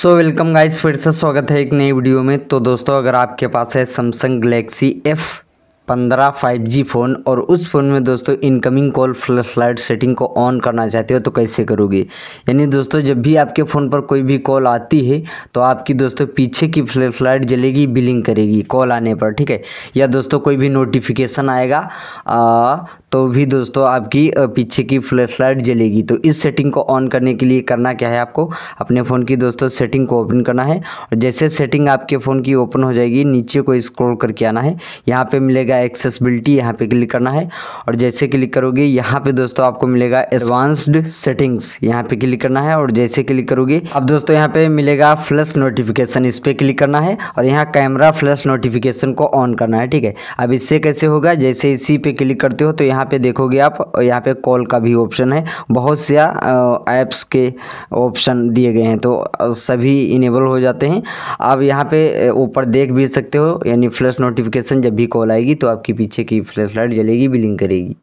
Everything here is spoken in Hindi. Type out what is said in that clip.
सो वेलकम गाइस फिर से स्वागत है एक नई वीडियो में। तो दोस्तों अगर आपके पास है सैमसंग गलेक्सी एफ़ पंद्रह फाइव जी फ़ोन और उस फ़ोन में दोस्तों incoming call flash light setting को ऑन करना चाहते हो तो कैसे करोगे? यानी दोस्तों जब भी आपके फ़ोन पर कोई भी कॉल आती है तो आपकी दोस्तों पीछे की फ्लैश लाइट जलेगी बिलिंग करेगी कॉल आने पर ठीक है? या दोस्तों कोई भी नोटिफिकेशन आएगा आ, तो भी दोस्तों आपकी पीछे की फ्लैश लाइट जलेगी। तो इस सेटिंग को ऑन करने के लिए करना क्या है आपको? अपने फ़ोन की दोस्तों सेटिंग को ओपन करना है और जैसे सेटिंग आपके फ़ोन की ओपन हो जाएगी, नीचे को स्क्रॉल करके आना है। यहाँ पे मिलेगा एक्सेसिबिलिटी यहाँ पे क्लिक करना है और जैसे क्लिक करोगे, यहाँ पे दोस्तों आपको मिलेगा एडवांस्ड सेटिंग्स यहाँ पे क्लिक करना है और जैसे क्लिक करोगे, अब दोस्तों यहाँ पे मिलेगा फ्लैश नोटिफिकेशन इस पर क्लिक करना है और यहाँ कैमरा फ्लैश नोटिफिकेशन को ऑन करना है, ठीक है? अब इससे कैसे होगा? जैसे इसी पे क्लिक करते हो तो यहाँ पे देखोगे आप, यहाँ पे कॉल का भी ऑप्शन है। बहुत से ऐप्स के ऑप्शन दिए गए हैं तो सभी इनेबल हो जाते हैं। आप यहाँ पे ऊपर देख भी सकते हो, यानी फ्लैश नोटिफिकेशन जब भी कॉल आएगी तो आपकी पीछे की फ्लैश लाइट जलेगी बिलिंग करेगी।